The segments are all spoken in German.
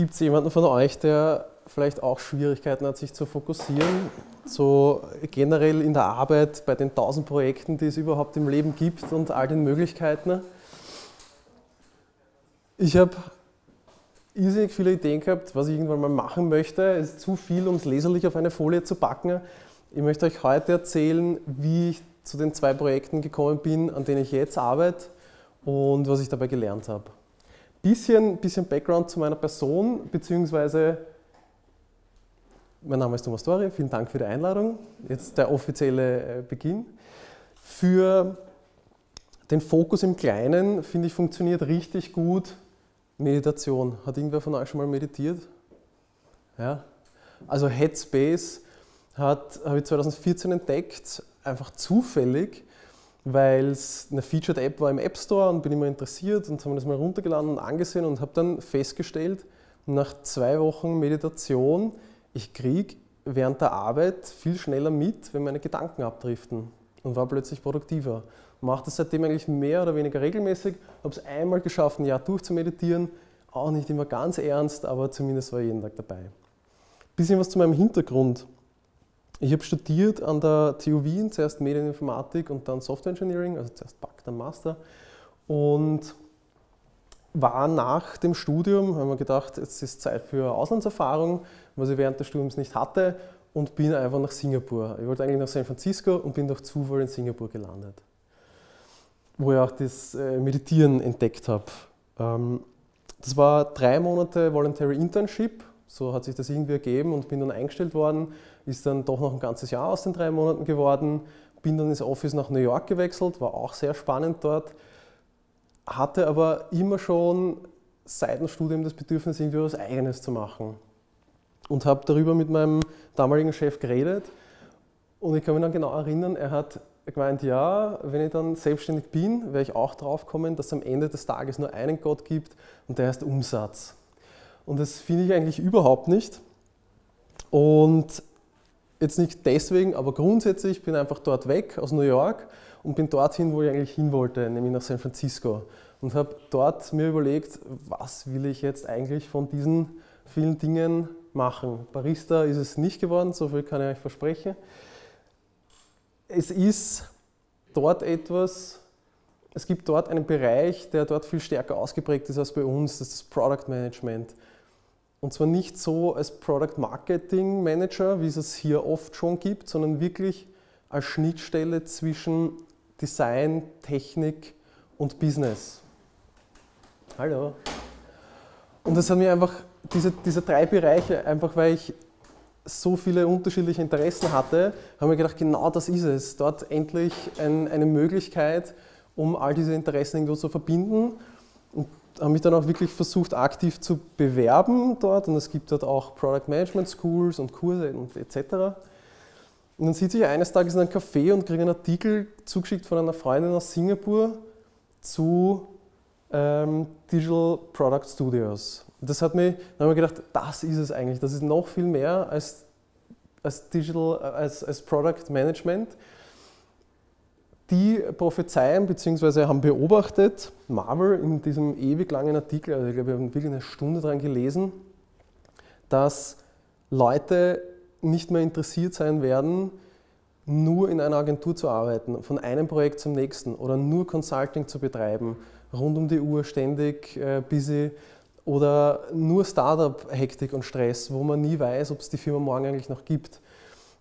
Gibt es jemanden von euch, der vielleicht auch Schwierigkeiten hat, sich zu fokussieren? So generell in der Arbeit, bei den tausend Projekten, die es überhaupt im Leben gibt und all den Möglichkeiten? Ich habe irrsinnig viele Ideen gehabt, was ich irgendwann mal machen möchte. Es ist zu viel, um es leserlich auf eine Folie zu packen. Ich möchte euch heute erzählen, wie ich zu den zwei Projekten gekommen bin, an denen ich jetzt arbeite und was ich dabei gelernt habe. Bisschen, bisschen Background zu meiner Person, beziehungsweise mein Name ist Thomas Dori, vielen Dank für die Einladung. Jetzt der offizielle äh, Beginn. Für den Fokus im Kleinen, finde ich, funktioniert richtig gut Meditation. Hat irgendwer von euch schon mal meditiert? Ja? Also Headspace habe ich 2014 entdeckt, einfach zufällig, weil es eine Featured App war im App Store und bin immer interessiert und habe mir das mal runtergeladen und angesehen und habe dann festgestellt, nach zwei Wochen Meditation, ich kriege während der Arbeit viel schneller mit, wenn meine Gedanken abdriften und war plötzlich produktiver. Mache das seitdem eigentlich mehr oder weniger regelmäßig, habe es einmal geschafft, ein Jahr durchzumeditieren, auch nicht immer ganz ernst, aber zumindest war ich jeden Tag dabei. Bisschen was zu meinem Hintergrund. Ich habe studiert an der TU Wien, zuerst Medieninformatik und dann Software Engineering, also zuerst BAC, dann Master. Und war nach dem Studium, haben wir gedacht, jetzt ist Zeit für Auslandserfahrung, was ich während des Studiums nicht hatte, und bin einfach nach Singapur. Ich wollte eigentlich nach San Francisco und bin durch Zufall in Singapur gelandet, wo ich auch das äh, Meditieren entdeckt habe. Ähm, das war drei Monate Voluntary Internship, so hat sich das irgendwie ergeben und bin dann eingestellt worden ist dann doch noch ein ganzes Jahr aus den drei Monaten geworden, bin dann ins Office nach New York gewechselt, war auch sehr spannend dort, hatte aber immer schon seit dem Studium das Bedürfnis, irgendwie was Eigenes zu machen. Und habe darüber mit meinem damaligen Chef geredet und ich kann mich dann genau erinnern, er hat gemeint, ja, wenn ich dann selbstständig bin, werde ich auch drauf kommen, dass es am Ende des Tages nur einen Gott gibt und der heißt Umsatz. Und das finde ich eigentlich überhaupt nicht. Und Jetzt nicht deswegen, aber grundsätzlich bin ich einfach dort weg aus New York und bin dorthin, wo ich eigentlich hin wollte, nämlich nach San Francisco. Und habe dort mir überlegt, was will ich jetzt eigentlich von diesen vielen Dingen machen. Barista ist es nicht geworden, so viel kann ich euch versprechen. Es ist dort etwas, es gibt dort einen Bereich, der dort viel stärker ausgeprägt ist als bei uns, das ist das Product Management. Und zwar nicht so als Product Marketing Manager, wie es es hier oft schon gibt, sondern wirklich als Schnittstelle zwischen Design, Technik und Business. Hallo. Und das haben mir einfach, diese, diese drei Bereiche, einfach weil ich so viele unterschiedliche Interessen hatte, haben wir gedacht, genau das ist es. Dort endlich ein, eine Möglichkeit, um all diese Interessen irgendwo zu verbinden. Und habe mich dann auch wirklich versucht, aktiv zu bewerben dort und es gibt dort auch Product Management Schools und Kurse und etc. Und dann sitze ich eines Tages in einem Café und kriege einen Artikel zugeschickt von einer Freundin aus Singapur zu ähm, Digital Product Studios. Das hat mich, dann habe ich gedacht, das ist es eigentlich. Das ist noch viel mehr als, als Digital, als, als Product Management die prophezeien bzw. haben beobachtet, Marvel in diesem ewig langen Artikel, also ich glaube, wir haben wirklich eine Stunde daran gelesen, dass Leute nicht mehr interessiert sein werden, nur in einer Agentur zu arbeiten, von einem Projekt zum nächsten oder nur Consulting zu betreiben, rund um die Uhr ständig äh, busy oder nur Startup-Hektik und Stress, wo man nie weiß, ob es die Firma morgen eigentlich noch gibt.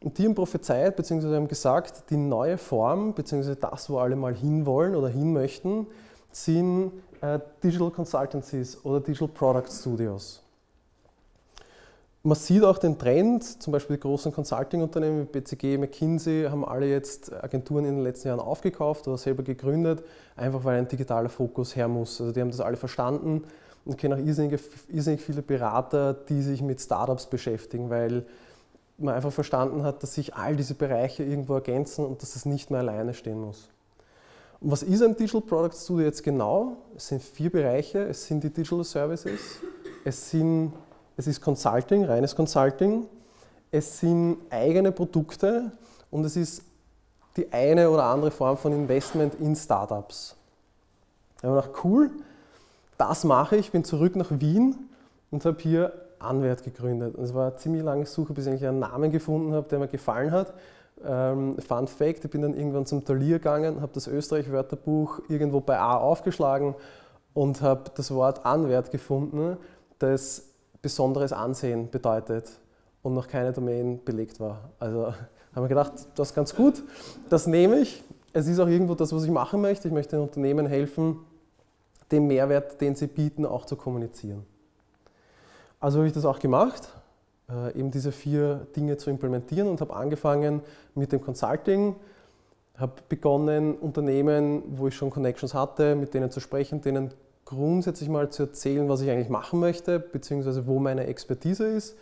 Und die haben prophezeit, beziehungsweise haben gesagt, die neue Form, beziehungsweise das, wo alle mal hinwollen oder hin möchten, sind äh, Digital Consultancies oder Digital Product Studios. Man sieht auch den Trend, zum Beispiel die großen Consulting-Unternehmen wie BCG, McKinsey haben alle jetzt Agenturen in den letzten Jahren aufgekauft oder selber gegründet, einfach weil ein digitaler Fokus her muss. Also die haben das alle verstanden und kennen auch irrsinnig viele Berater, die sich mit Startups beschäftigen, weil man einfach verstanden hat, dass sich all diese Bereiche irgendwo ergänzen und dass es nicht mehr alleine stehen muss. Und was ist ein Digital Product Studio jetzt genau? Es sind vier Bereiche. Es sind die Digital Services, es, sind, es ist Consulting, reines Consulting, es sind eigene Produkte und es ist die eine oder andere Form von Investment in Startups. Da haben wir gedacht, cool, das mache ich, bin zurück nach Wien und habe hier Anwert gegründet. Und es war eine ziemlich lange Suche, bis ich einen Namen gefunden habe, der mir gefallen hat. Ähm, Fun Fact, ich bin dann irgendwann zum Talier gegangen, habe das Österreich-Wörterbuch irgendwo bei A aufgeschlagen und habe das Wort Anwert gefunden, das besonderes Ansehen bedeutet und noch keine Domain belegt war. Also haben wir gedacht, das ist ganz gut, das nehme ich. Es ist auch irgendwo das, was ich machen möchte. Ich möchte den Unternehmen helfen, den Mehrwert, den sie bieten, auch zu kommunizieren. Also habe ich das auch gemacht, äh, eben diese vier Dinge zu implementieren und habe angefangen mit dem Consulting, habe begonnen, Unternehmen, wo ich schon Connections hatte, mit denen zu sprechen, denen grundsätzlich mal zu erzählen, was ich eigentlich machen möchte, beziehungsweise wo meine Expertise ist.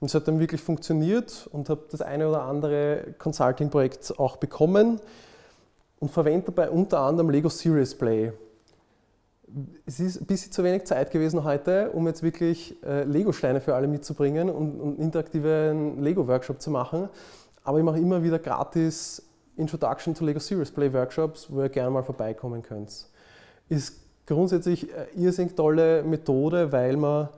Und es hat dann wirklich funktioniert und habe das eine oder andere Consulting-Projekt auch bekommen und verwende dabei unter anderem Lego Serious Play. Es ist ein bisschen zu wenig Zeit gewesen heute, um jetzt wirklich äh, Lego-Steine für alle mitzubringen und, einen interaktiven Lego-Workshop zu machen. Aber ich mache immer wieder gratis Introduction to Lego Serious Play Workshops, wo ihr gerne mal vorbeikommen könnt. Ist grundsätzlich eine irrsinnig tolle Methode, weil man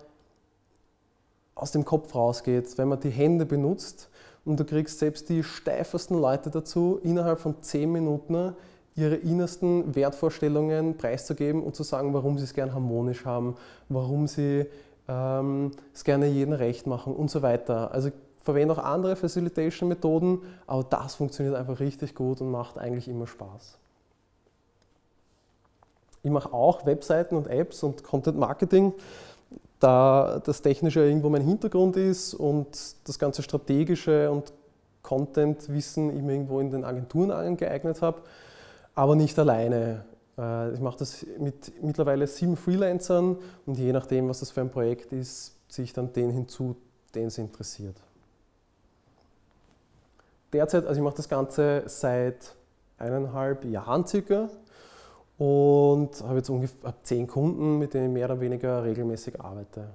aus dem Kopf rausgeht, wenn man die Hände benutzt und du kriegst selbst die steifesten Leute dazu, innerhalb von 10 Minuten ihre innersten Wertvorstellungen preiszugeben und zu sagen, warum sie es gern harmonisch haben, warum sie ähm, es gerne jedem recht machen und so weiter. Also verwende auch andere Facilitation-Methoden, aber das funktioniert einfach richtig gut und macht eigentlich immer Spaß. Ich mache auch Webseiten und Apps und Content Marketing, da das Technische irgendwo mein Hintergrund ist und das ganze Strategische und Content-Wissen ich mir irgendwo in den Agenturen angeeignet habe, aber nicht alleine. Äh, ich mache das mit mittlerweile sieben Freelancern und je nachdem, was das für ein Projekt ist, ziehe ich dann den hinzu, den es interessiert. Derzeit, also ich mache das Ganze seit eineinhalb Jahren circa und habe jetzt ungefähr zehn Kunden, mit denen ich mehr oder weniger regelmäßig arbeite.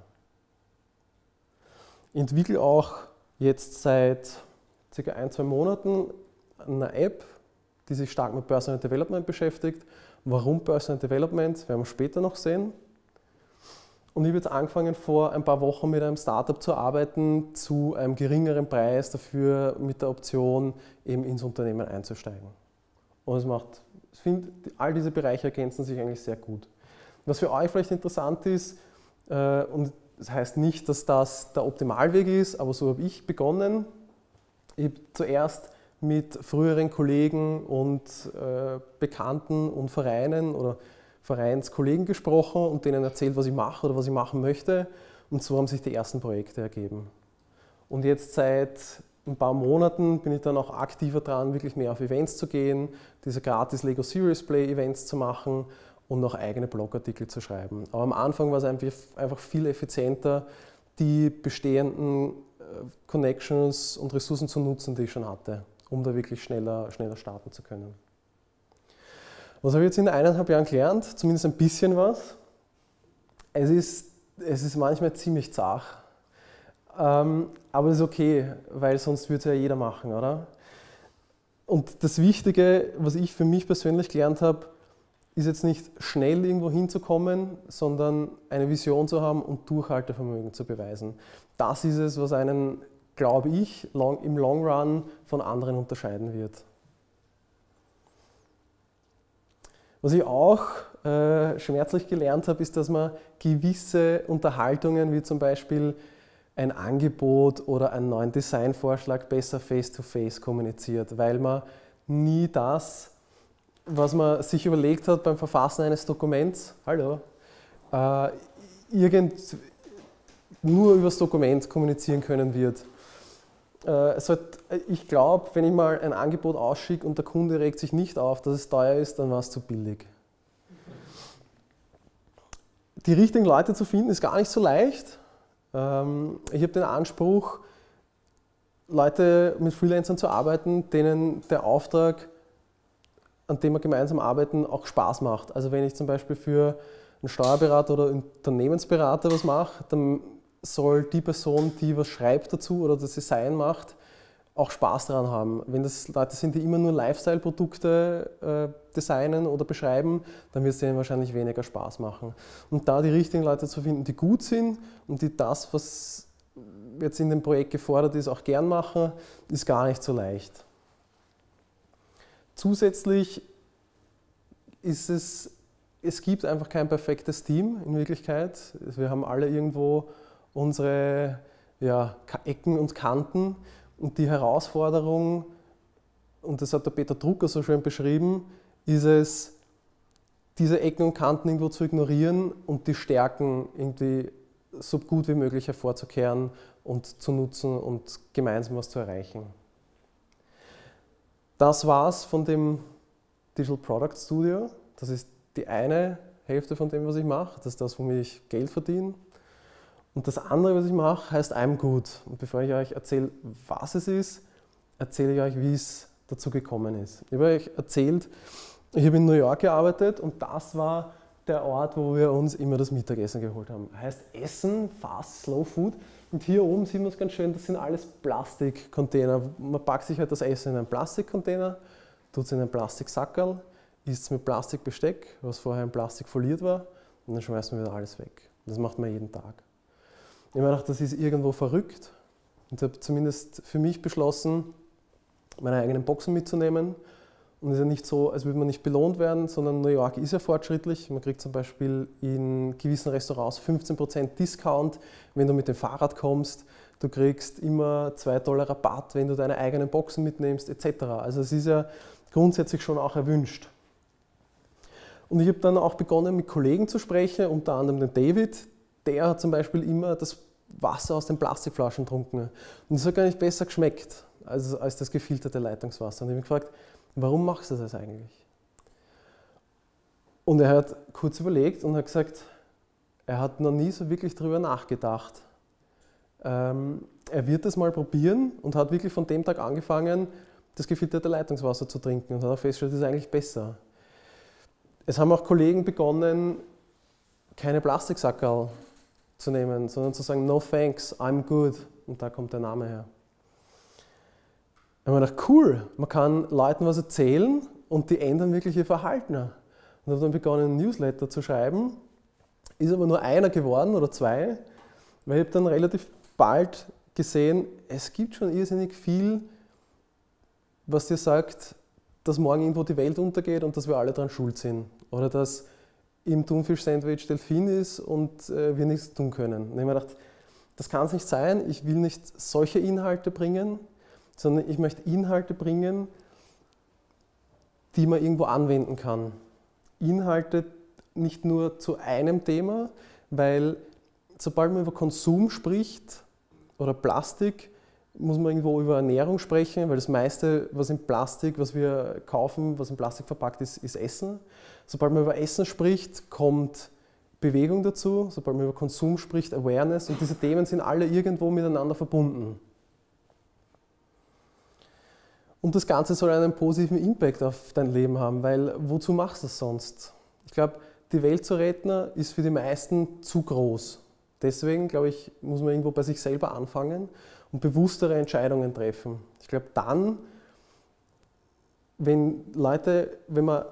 Ich entwickle auch jetzt seit circa ein, zwei Monaten eine App, die sich stark mit Personal Development beschäftigt. Warum Personal Development, werden wir später noch sehen. Und ich habe jetzt angefangen, vor ein paar Wochen mit einem Startup zu arbeiten, zu einem geringeren Preis, dafür mit der Option, eben ins Unternehmen einzusteigen. Und es macht ich finde, all diese Bereiche ergänzen sich eigentlich sehr gut. Was für euch vielleicht interessant ist, äh, und das heißt nicht, dass das der Optimalweg ist, aber so habe ich begonnen. Ich habe zuerst mit früheren Kollegen und äh, Bekannten und Vereinen oder Vereinskollegen gesprochen und denen erzählt, was ich mache oder was ich machen möchte. Und so haben sich die ersten Projekte ergeben. Und jetzt seit ein paar Monaten bin ich dann auch aktiver dran, wirklich mehr auf Events zu gehen, diese gratis Lego Series Play Events zu machen und noch eigene Blogartikel zu schreiben. Aber am Anfang war es einfach viel effizienter, die bestehenden äh, Connections und Ressourcen zu nutzen, die ich schon hatte, um da wirklich schneller, schneller starten zu können. Was habe ich jetzt in eineinhalb Jahren gelernt? Zumindest ein bisschen was. Es ist, es ist manchmal ziemlich zart ähm, aber es ist okay, weil sonst würde es ja jeder machen, oder? Und das Wichtige, was ich für mich persönlich gelernt habe, ist jetzt nicht schnell irgendwo hinzukommen, sondern eine Vision zu haben und Durchhaltevermögen zu beweisen. Das ist es, was einen, glaube ich, long, im Long Run von anderen unterscheiden wird. Was ich auch äh, schmerzlich gelernt habe, ist, dass man gewisse Unterhaltungen, wie zum Beispiel ein Angebot oder einen neuen Designvorschlag besser face-to-face -face kommuniziert, weil man nie das, was man sich überlegt hat beim Verfassen eines Dokuments, hallo, äh, irgend, nur über das Dokument kommunizieren können wird. Hat, ich glaube, wenn ich mal ein Angebot ausschicke und der Kunde regt sich nicht auf, dass es teuer ist, dann war es zu billig. Die richtigen Leute zu finden ist gar nicht so leicht. Ähm, ich habe den Anspruch, Leute mit Freelancern zu arbeiten, denen der Auftrag, an dem wir gemeinsam arbeiten, auch Spaß macht. Also wenn ich zum Beispiel für einen Steuerberater oder Unternehmensberater was mache, dann soll die Person, die was schreibt dazu oder das Design macht, auch Spaß daran haben. Wenn das Leute sind, die immer nur Lifestyle-Produkte äh, designen oder beschreiben, dann wird es denen wahrscheinlich weniger Spaß machen. Und da die richtigen Leute zu finden, die gut sind und die das, was jetzt in dem Projekt gefordert ist, auch gern machen, ist gar nicht so leicht. Zusätzlich ist es, es gibt einfach kein perfektes Team in Wirklichkeit. Wir haben alle irgendwo unsere ja, Ecken und Kanten und die Herausforderung, und das hat der Peter Drucker so schön beschrieben, ist es, diese Ecken und Kanten irgendwo zu ignorieren und die Stärken irgendwie so gut wie möglich hervorzukehren und zu nutzen und gemeinsam was zu erreichen. Das war's von dem Digital Product Studio. Das ist die eine Hälfte von dem, was ich mache. Das ist das, womit ich Geld verdiene. Und das andere, was ich mache, heißt I'm Good. Und bevor ich euch erzähle, was es ist, erzähle ich euch, wie es dazu gekommen ist. Ich habe euch erzählt, ich habe in New York gearbeitet und das war der Ort, wo wir uns immer das Mittagessen geholt haben. Heißt Essen, Fast, Slow Food. Und hier oben sieht man es ganz schön, das sind alles Plastikcontainer. Man packt sich halt das Essen in einen Plastikcontainer, tut es in einen Plastiksackerl, isst es mit Plastikbesteck, was vorher in Plastik foliert war, und dann schmeißt man wieder alles weg. Das macht man jeden Tag. Ich mir gedacht, das ist irgendwo verrückt und habe zumindest für mich beschlossen, meine eigenen Boxen mitzunehmen. Und es ist ja nicht so, als würde man nicht belohnt werden, sondern New York ist ja fortschrittlich. Man kriegt zum Beispiel in gewissen Restaurants 15% Discount, wenn du mit dem Fahrrad kommst. Du kriegst immer 2 Dollar Rabatt, wenn du deine eigenen Boxen mitnimmst, etc. Also es ist ja grundsätzlich schon auch erwünscht. Und ich habe dann auch begonnen, mit Kollegen zu sprechen, unter anderem den David, der hat zum Beispiel immer das Wasser aus den Plastikflaschen getrunken. Und das hat gar nicht besser geschmeckt als, als das gefilterte Leitungswasser. Und ich habe mich gefragt, warum machst du das eigentlich? Und er hat kurz überlegt und hat gesagt, er hat noch nie so wirklich darüber nachgedacht. Ähm, er wird das mal probieren und hat wirklich von dem Tag angefangen, das gefilterte Leitungswasser zu trinken und hat auch festgestellt, das ist eigentlich besser. Es haben auch Kollegen begonnen, keine Plastiksackerl zu nehmen, sondern zu sagen, no thanks, I'm good. Und da kommt der Name her. Und man dachte, cool, man kann Leuten was erzählen und die ändern wirklich ihr Verhalten. Und habe dann begonnen, einen Newsletter zu schreiben. Ist aber nur einer geworden oder zwei, weil ich habe dann relativ bald gesehen, es gibt schon irrsinnig viel, was dir sagt, dass morgen irgendwo die Welt untergeht und dass wir alle daran schuld sind. Oder dass im Thunfisch-Sandwich Delfin ist und äh, wir nichts tun können. Und ich habe mir gedacht, das kann es nicht sein. Ich will nicht solche Inhalte bringen, sondern ich möchte Inhalte bringen, die man irgendwo anwenden kann. Inhalte nicht nur zu einem Thema, weil sobald man über Konsum spricht oder Plastik, muss man irgendwo über Ernährung sprechen, weil das meiste, was in Plastik, was wir kaufen, was in Plastik verpackt ist, ist Essen. Sobald man über Essen spricht, kommt Bewegung dazu. Sobald man über Konsum spricht, Awareness. Und diese Themen sind alle irgendwo miteinander verbunden. Und das Ganze soll einen positiven Impact auf dein Leben haben, weil wozu machst du es sonst? Ich glaube, die Welt zu retten ist für die meisten zu groß. Deswegen, glaube ich, muss man irgendwo bei sich selber anfangen und bewusstere Entscheidungen treffen. Ich glaube, dann, wenn Leute, wenn man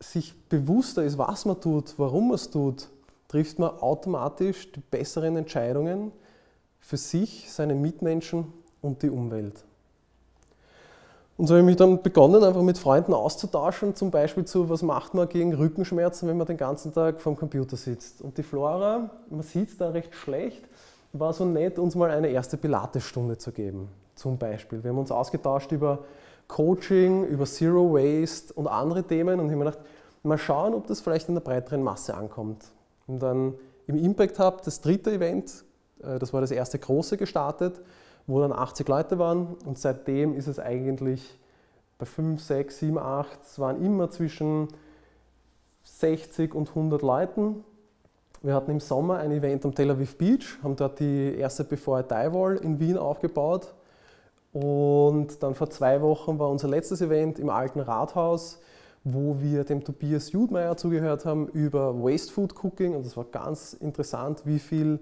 sich bewusster ist, was man tut, warum man es tut, trifft man automatisch die besseren Entscheidungen für sich, seine Mitmenschen und die Umwelt. Und so habe ich mich dann begonnen, einfach mit Freunden auszutauschen, zum Beispiel zu, was macht man gegen Rückenschmerzen, wenn man den ganzen Tag vorm Computer sitzt. Und die Flora, man sieht es da recht schlecht, war so nett, uns mal eine erste Pilates-Stunde zu geben, zum Beispiel. Wir haben uns ausgetauscht über Coaching, über Zero Waste und andere Themen und ich habe mir gedacht, mal schauen, ob das vielleicht in der breiteren Masse ankommt. Und dann im Impact Hub das dritte Event, äh, das war das erste große gestartet, wo dann 80 Leute waren und seitdem ist es eigentlich bei 5, 6, 7, 8, es waren immer zwischen 60 und 100 Leuten. Wir hatten im Sommer ein Event am Tel Aviv Beach, haben dort die erste Before Wall in Wien aufgebaut und dann vor zwei Wochen war unser letztes Event im alten Rathaus, wo wir dem Tobias Judmeier zugehört haben über Waste Food Cooking. Und das war ganz interessant, wie viel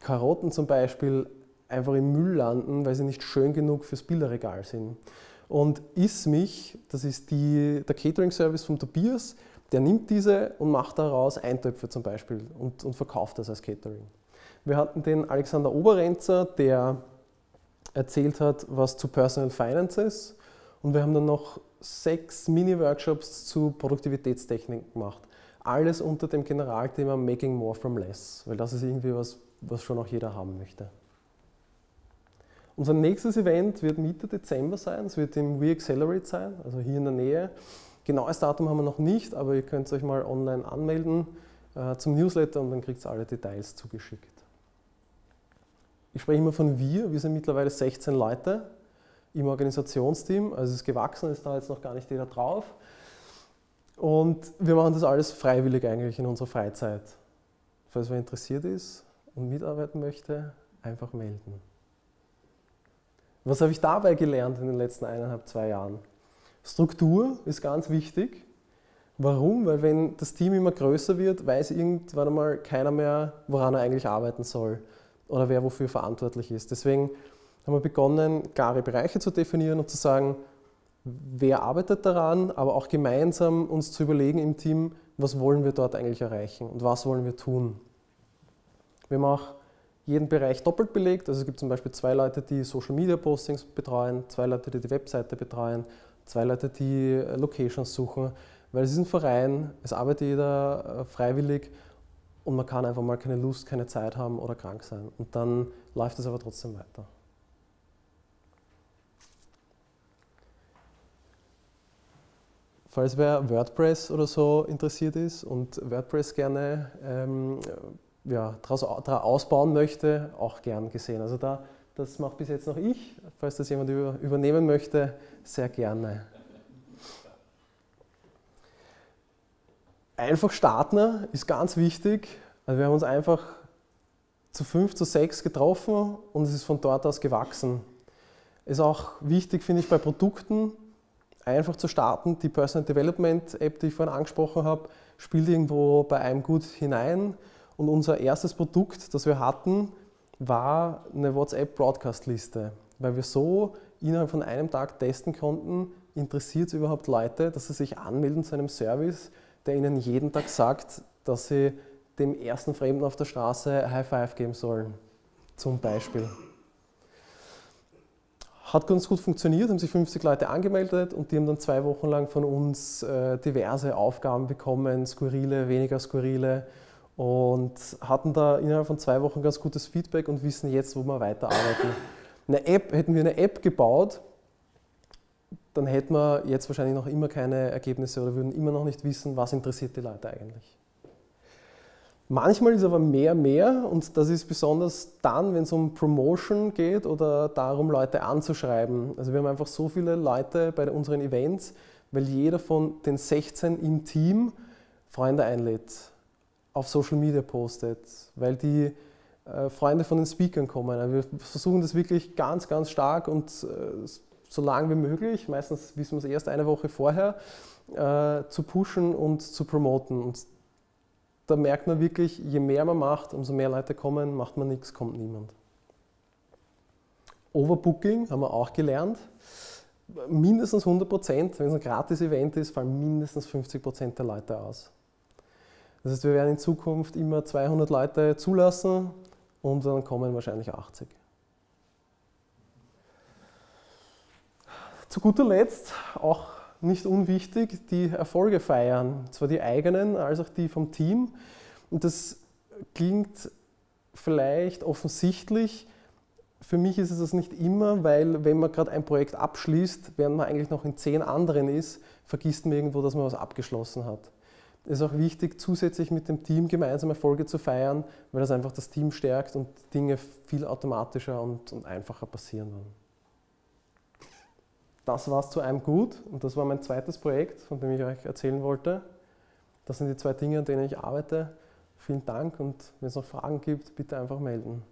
Karotten zum Beispiel einfach im Müll landen, weil sie nicht schön genug fürs Bilderregal sind. Und Ismich, das ist die, der Catering-Service von Tobias, der nimmt diese und macht daraus Eintöpfe zum Beispiel und, und verkauft das als Catering. Wir hatten den Alexander Oberrenzer, der erzählt hat, was zu Personal Finance ist. Und wir haben dann noch sechs Mini-Workshops zu Produktivitätstechniken gemacht. Alles unter dem Generalthema Making More from Less, weil das ist irgendwie was, was schon auch jeder haben möchte. Unser nächstes Event wird Mitte Dezember sein. Es wird im WeAccelerate sein, also hier in der Nähe. Genaues Datum haben wir noch nicht, aber ihr könnt euch mal online anmelden äh, zum Newsletter und dann kriegt ihr alle Details zugeschickt. Ich spreche immer von wir. Wir sind mittlerweile 16 Leute im Organisationsteam. Also es ist gewachsen, ist da jetzt noch gar nicht jeder drauf. Und wir machen das alles freiwillig eigentlich in unserer Freizeit. Falls wer interessiert ist und mitarbeiten möchte, einfach melden. Was habe ich dabei gelernt in den letzten eineinhalb, zwei Jahren? Struktur ist ganz wichtig. Warum? Weil wenn das Team immer größer wird, weiß irgendwann einmal keiner mehr, woran er eigentlich arbeiten soll oder wer wofür verantwortlich ist. Deswegen haben wir begonnen, klare Bereiche zu definieren und zu sagen, wer arbeitet daran, aber auch gemeinsam uns zu überlegen im Team, was wollen wir dort eigentlich erreichen und was wollen wir tun. Wir haben auch jeden Bereich doppelt belegt. Also es gibt zum Beispiel zwei Leute, die Social Media Postings betreuen, zwei Leute, die die Webseite betreuen, zwei Leute, die äh, Locations suchen, weil es ist ein Verein, es arbeitet jeder äh, freiwillig und man kann einfach mal keine Lust, keine Zeit haben oder krank sein. Und dann läuft es aber trotzdem weiter. Falls wer WordPress oder so interessiert ist und WordPress gerne ähm, ja, daraus, ausbauen möchte, auch gern gesehen. Also da, das macht bis jetzt noch ich. Falls das jemand über, übernehmen möchte, sehr gerne. Einfach starten ist ganz wichtig. Also wir haben uns einfach zu fünf, zu sechs getroffen und es ist von dort aus gewachsen. Ist auch wichtig, finde ich, bei Produkten einfach zu starten. Die Personal Development App, die ich vorhin angesprochen habe, spielt irgendwo bei einem gut hinein. Und unser erstes Produkt, das wir hatten, war eine WhatsApp-Broadcast-Liste, weil wir so innerhalb von einem Tag testen konnten, interessiert es überhaupt Leute, dass sie sich anmelden zu einem Service, der ihnen jeden Tag sagt, dass sie dem ersten Fremden auf der Straße High Five geben sollen, zum Beispiel. Hat ganz gut funktioniert, haben sich 50 Leute angemeldet und die haben dann zwei Wochen lang von uns äh, diverse Aufgaben bekommen, skurrile, weniger skurrile und hatten da innerhalb von zwei Wochen ganz gutes Feedback und wissen jetzt, wo wir weiterarbeiten. Eine App, hätten wir eine App gebaut, dann hätten wir jetzt wahrscheinlich noch immer keine Ergebnisse oder würden immer noch nicht wissen, was interessiert die Leute eigentlich. Manchmal ist aber mehr mehr und das ist besonders dann, wenn es um Promotion geht oder darum, Leute anzuschreiben. Also wir haben einfach so viele Leute bei unseren Events, weil jeder von den 16 im Team Freunde einlädt auf Social Media postet, weil die äh, Freunde von den Speakern kommen. Also wir versuchen das wirklich ganz, ganz stark und äh, so lang wie möglich, meistens wissen wir es erst eine Woche vorher, äh, zu pushen und zu promoten. Und da merkt man wirklich, je mehr man macht, umso mehr Leute kommen, macht man nichts, kommt niemand. Overbooking haben wir auch gelernt. Mindestens 100 Prozent, wenn es ein gratis Event ist, fallen mindestens 50 Prozent der Leute aus. Das heißt, wir werden in Zukunft immer 200 Leute zulassen und dann kommen wahrscheinlich 80. Zu guter Letzt, auch nicht unwichtig, die Erfolge feiern, zwar die eigenen als auch die vom Team. Und das klingt vielleicht offensichtlich, für mich ist es das nicht immer, weil wenn man gerade ein Projekt abschließt, während man eigentlich noch in zehn anderen ist, vergisst man irgendwo, dass man was abgeschlossen hat. Es ist auch wichtig, zusätzlich mit dem Team gemeinsam Erfolge zu feiern, weil das einfach das Team stärkt und Dinge viel automatischer und, und einfacher passieren dann. Das war es zu einem Gut und das war mein zweites Projekt, von dem ich euch erzählen wollte. Das sind die zwei Dinge, an denen ich arbeite. Vielen Dank und wenn es noch Fragen gibt, bitte einfach melden.